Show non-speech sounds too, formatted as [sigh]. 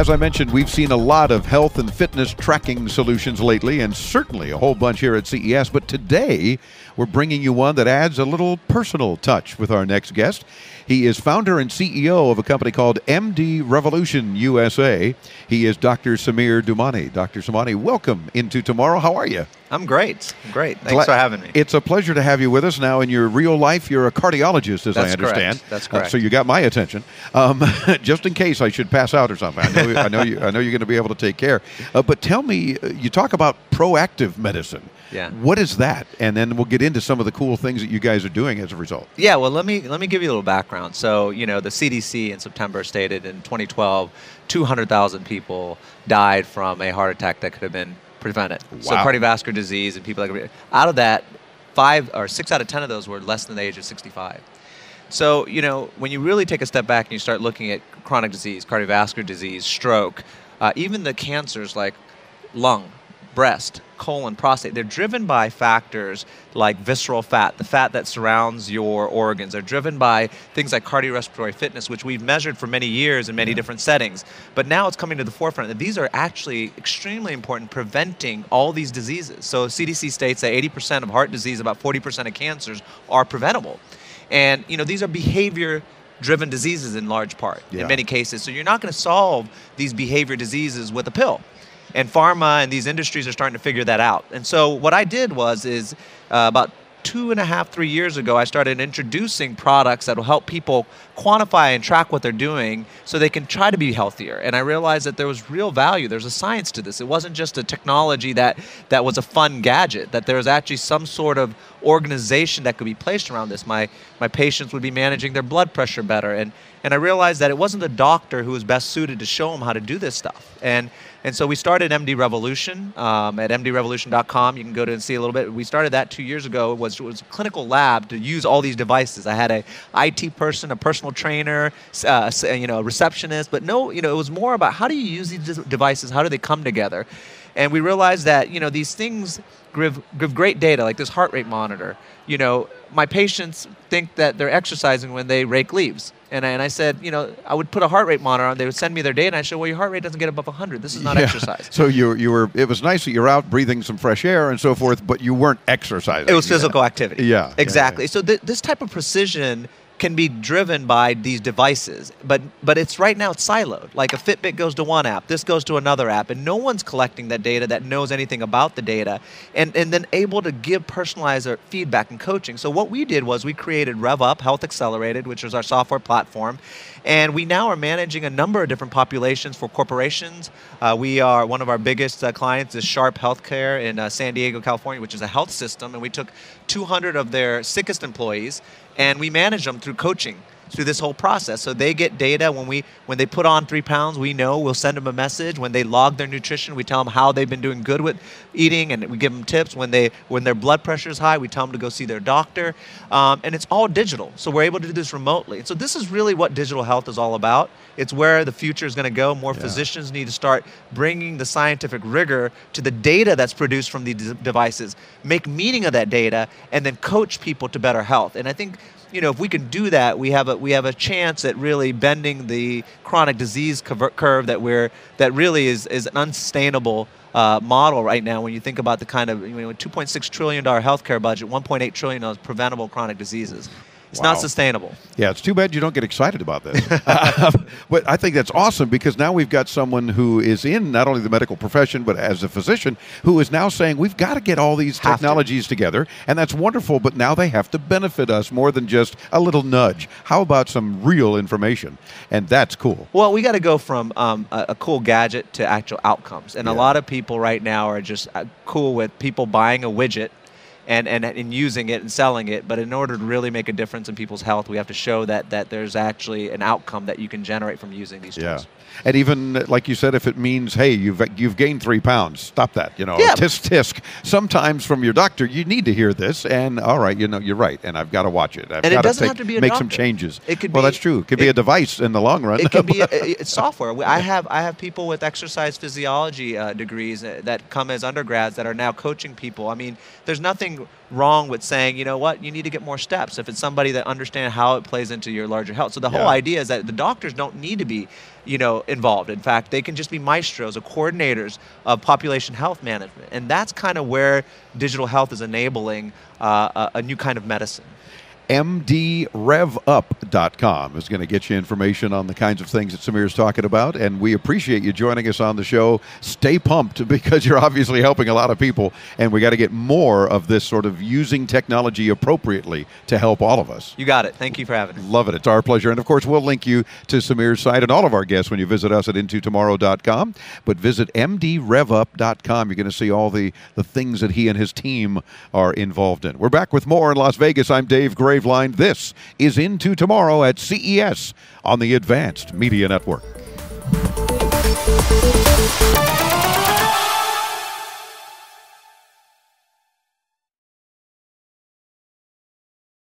As I mentioned, we've seen a lot of health and fitness tracking solutions lately, and certainly a whole bunch here at CES. But today, we're bringing you one that adds a little personal touch with our next guest. He is founder and CEO of a company called MD Revolution USA. He is Dr. Samir Damani. Dr. Damani, welcome into tomorrow. How are you? I'm great. Great. Thanks Gla- for having me. It's a pleasure to have you with us. Now, in your real life, you're a cardiologist, as That's I understand. Correct. That's correct. Uh, so you got my attention. Um, [laughs] just in case I should pass out or something. I know, I know, you, I know you're going to be able to take care. Uh, but tell me, uh, you talk about proactive medicine. Yeah. What is that? And then we'll get into some of the cool things that you guys are doing as a result. Yeah. Well, let me let me give you a little background. So, you know, the CDC in September stated in 2012, 200,000 people died from a heart attack that could have been prevented. Wow. So, cardiovascular disease and people like out of that, five or six out of 10 of those were less than the age of 65. So, you know, when you really take a step back and you start looking at chronic disease, cardiovascular disease, stroke, uh, even the cancers like lung, breast, colon, prostate, they're driven by factors like visceral fat, the fat that surrounds your organs. They're driven by things like cardiorespiratory fitness, which we've measured for many years in many yeah. different settings. But now it's coming to the forefront that these are actually extremely important preventing all these diseases. So CDC states that 80% of heart disease, about 40% of cancers are preventable. And you know, these are behavior driven diseases in large part yeah. in many cases. So you're not going to solve these behavior diseases with a pill and pharma and these industries are starting to figure that out. And so what I did was is uh, about two and a half, three years ago, I started introducing products that will help people quantify and track what they're doing so they can try to be healthier. And I realized that there was real value. There's a science to this. It wasn't just a technology that, that was a fun gadget, that there was actually some sort of organization that could be placed around this. My, my patients would be managing their blood pressure better. And, and I realized that it wasn't the doctor who was best suited to show them how to do this stuff. And and so we started MD Revolution um, at mdrevolution.com. You can go to and see a little bit. We started that two years ago. It was, it was a clinical lab to use all these devices. I had a IT person, a personal trainer, uh, you know, a receptionist, but no, you know, it was more about how do you use these devices? How do they come together? And we realized that, you know, these things give, give great data, like this heart rate monitor. You know, my patients think that they're exercising when they rake leaves and I, and I said, you know, I would put a heart rate monitor on. They would send me their data, and I said, well, your heart rate doesn't get above 100. This is not yeah. exercise. So you you were. It was nice that you're out breathing some fresh air and so forth, but you weren't exercising. It was physical activity. Yeah, exactly. Yeah, yeah. So th- this type of precision can be driven by these devices but but it's right now it's siloed like a fitbit goes to one app this goes to another app and no one's collecting that data that knows anything about the data and and then able to give personalized feedback and coaching so what we did was we created rev up health accelerated which is our software platform and we now are managing a number of different populations for corporations. Uh, we are one of our biggest uh, clients is Sharp Healthcare in uh, San Diego, California, which is a health system, and we took 200 of their sickest employees and we manage them through coaching through this whole process. So they get data when we when they put on three pounds, we know we'll send them a message. When they log their nutrition, we tell them how they've been doing good with eating, and we give them tips. When they when their blood pressure is high, we tell them to go see their doctor, um, and it's all digital. So we're able to do this remotely. So this is really what digital health is all about. It's where the future is going to go. More yeah. physicians need to start bringing the scientific rigor to the data that's produced from these devices, make meaning of that data, and then coach people to better health. And I think you know, if we can do that, we have a we have a chance at really bending the chronic disease curve that we're that really is is an unsustainable uh, model right now. When you think about the kind of you know, 2.6 trillion dollar healthcare budget, 1.8 trillion dollars preventable chronic diseases. It's wow. not sustainable. Yeah, it's too bad you don't get excited about this. [laughs] but I think that's awesome because now we've got someone who is in not only the medical profession but as a physician who is now saying we've got to get all these technologies to. together, and that's wonderful. But now they have to benefit us more than just a little nudge. How about some real information? And that's cool. Well, we got to go from um, a, a, cool gadget to actual outcomes, and yeah. a lot of people right now are just uh, cool with people buying a widget and, and, and using it and selling it. But in order to really make a difference in people's health, we have to show that, that there's actually an outcome that you can generate from using these tools. Yeah. And even like you said, if it means, hey, you've you've gained three pounds, stop that. You know, yeah. tisk tisk. Sometimes from your doctor, you need to hear this, and all right, you know, you're right, and I've got to watch it. I've and it doesn't take, have to be a make doctor. some changes. It could well, be, that's true. It could it, be a device in the long run. It could be [laughs] a, it's software. I have I have people with exercise physiology uh, degrees that come as undergrads that are now coaching people. I mean, there's nothing nothing wrong with saying, you know what, you need to get more steps if it's somebody that understands how it plays into your larger health. So the whole idea is that the doctors don't need to be, you know, involved. In fact, they can just be maestros or coordinators of population health management. And that's kind of where digital health is enabling uh, a, a new kind of medicine. mdrevup.com is going to get you information on the kinds of things that Samir is talking about. And we appreciate you joining us on the show. Stay pumped [laughs] because you're obviously helping a lot of people. And we got to get more of this sort of using technology appropriately to help all of us. You got it. Thank you for having me. Love it. It's our pleasure. And of course, we'll link you to Samir's site and all of our guests when you visit us at intotomorrow.com. But visit mdrevup.com. You're going to see all the, the things that he and his team are involved in. We're back with more in Las Vegas. I'm Dave Graveline. This is Into Tomorrow at CES on the Advanced Media Network.